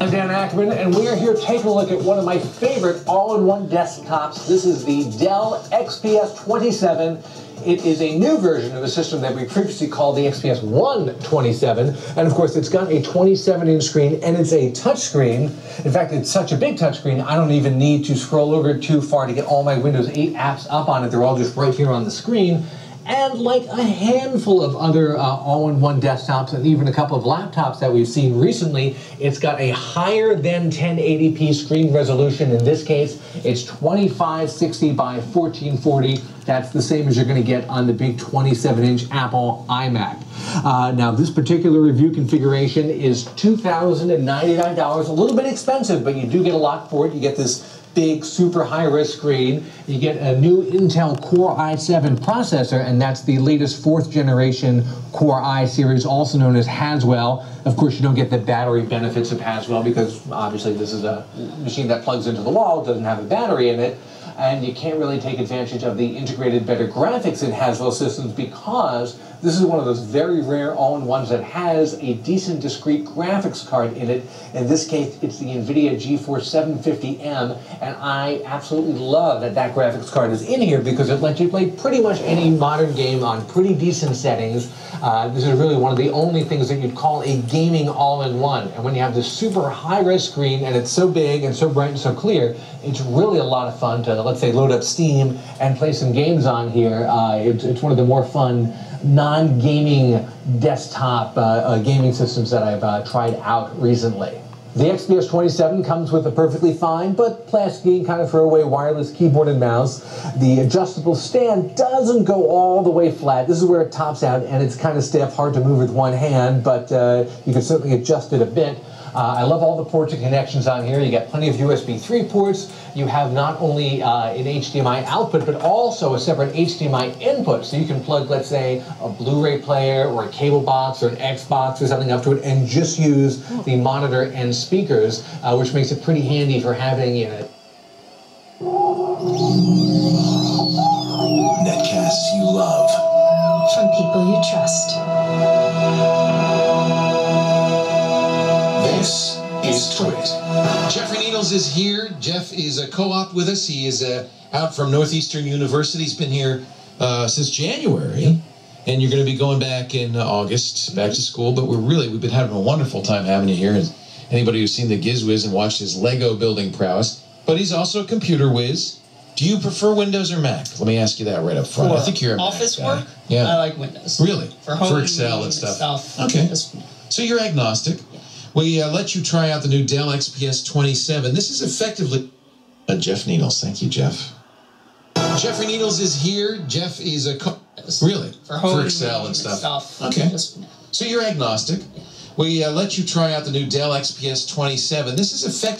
I'm Dan Ackerman, and we are here taking a look at one of my favorite all-in-one desktops. This is the Dell XPS 27. It is a new version of a system that we previously called the XPS One 27, and of course it's got a 27-inch screen, and it's a touchscreen. In fact, it's such a big touchscreen, I don't even need to scroll over too far to get all my Windows 8 apps up on it. They're all just right here on the screen and like a handful of other uh, all-in-one desktops and even a couple of laptops that we've seen recently, it's got a higher than 1080p screen resolution. In this case, it's 2560 by 1440. That's the same as you're going to get on the big 27-inch Apple iMac. Uh, now, this particular review configuration is $2,099, a little bit expensive, but you do get a lot for it. You get this big, super high-res screen. You get a new Intel Core i7 processor, and that's the latest fourth generation Core i series, also known as Haswell. Of course, you don't get the battery benefits of Haswell because obviously this is a machine that plugs into the wall, doesn't have a battery in it and you can't really take advantage of the integrated better graphics in Haswell systems because this is one of those very rare all-in-ones that has a decent discrete graphics card in it. In this case, it's the NVIDIA GeForce 750M, and I absolutely love that that graphics card is in here because it lets you play pretty much any modern game on pretty decent settings. Uh, this is really one of the only things that you'd call a gaming all-in-one. And when you have this super high-res screen and it's so big and so bright and so clear, it's really a lot of fun to, let's say, load up Steam and play some games on here. Uh, it's, one of the more fun non-gaming desktop uh, uh, gaming systems that I've tried out recently. The XPS 27 comes with a perfectly fine but plasticky kind of throwaway wireless keyboard and mouse. The adjustable stand doesn't go all the way flat. This is where it tops out and it's kind of stiff, hard to move with one hand, but uh, you can certainly adjust it a bit. Uh, I love all the ports and connections on here. You got plenty of USB 3 ports. You have not only uh, an HDMI output, but also a separate HDMI input. So you can plug, let's say, a Blu-ray player or a cable box or an Xbox or something up to it and just use the monitor and speakers, uh, which makes it pretty handy for having you know, is TWiT. Jeffrey Needles is here. Jeff is a co-op with us. He is uh, out from Northeastern University. He's been here uh, since January. And you're going to be going back in August, back to school. But we're really, we've been having a wonderful time having you here. And anybody who's seen the GizWiz and watched his Lego building prowess. But he's also a computer whiz. Do you prefer Windows or Mac? Let me ask you that right up front. For I think you're a office Mac guy. work. Yeah. I like Windows. Really? For home For Excel and stuff. Okay. Just- So you're agnostic. We uh, let you try out the new Dell XPS 27. This is effectively uh, Jeff Needles. Thank you, Jeff. Jeffrey Needles is here. Jeff is a co- really for home Excel and stuff. Okay. Okay. Just- So you're agnostic. We uh, let you try out the new Dell XPS 27. This is effectively